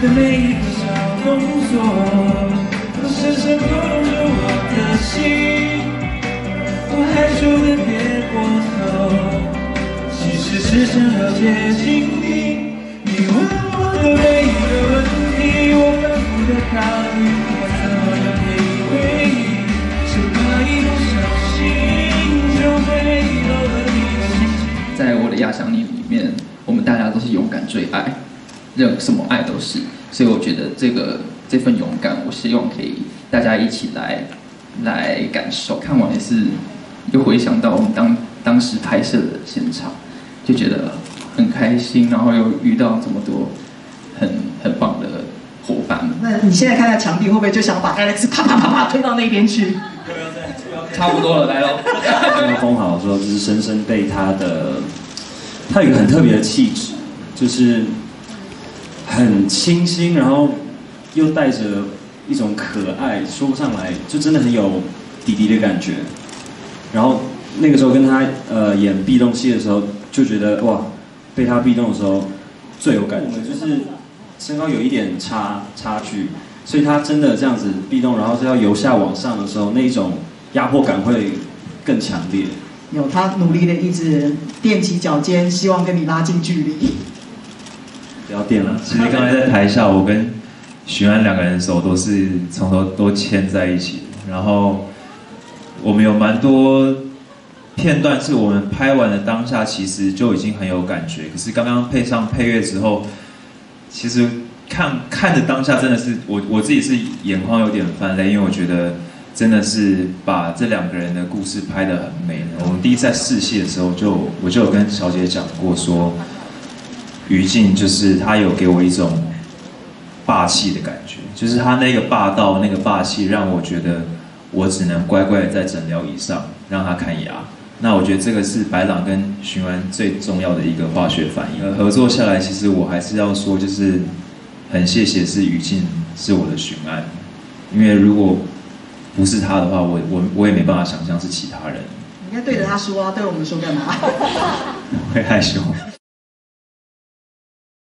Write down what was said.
的每一个小动作，都深深刻入我的心。我害羞的别过头，其实是想要接近你。你问我的每一个问题，我反复的考虑，我怎么给你回应？是怕一不小心就会漏了你的心情。在我的压箱里里面，我们大家都是勇敢追爱，任什么爱都是。所以我觉得这个这份勇敢，我希望可以大家一起来来感受。看完也是又回想到我们当当时拍摄的现场，就觉得很开心，然后又遇到这么多很很棒的伙伴们。那你现在看到墙壁，会不会就想把 Alex 啪啪啪啪推到那边去？差不多了，来喽。刚刚封好说，就是深深被他的，他有一个很特别的气质，就是很清新，然后又带着一种可爱，说不上来，就真的很有弟弟的感觉。然后那个时候跟他呃演壁咚戏的时候，就觉得哇，被他壁咚的时候最有感觉，我们就是身高有一点差差距，所以他真的这样子壁咚，然后是要由下往上的时候，那一种压迫感会更强烈。有他努力的一直踮起脚尖，希望跟你拉近距离。不要电了，其实刚才在台下，我跟许安两个人的手都是从头都牵在一起。然后我们有蛮多片段是我们拍完的当下，其实就已经很有感觉。可是刚刚配上配乐之后，其实看看着当下真的是我我自己是眼眶有点泛泪，因为我觉得真的是把这两个人的故事拍得很美。我们第一次在试戏的时候就，我就有跟小姐讲过说。于静就是他有给我一种霸气的感觉，就是他那个霸道、那个霸气，让我觉得我只能乖乖的在诊疗椅上让他看牙。那我觉得这个是白朗跟徐安最重要的一个化学反应。合作下来，其实我还是要说，就是很谢谢是于静是我的巡安，因为如果不是他的话，我我我也没办法想象是其他人。你应该对着他说啊，对我们说干嘛？会害羞。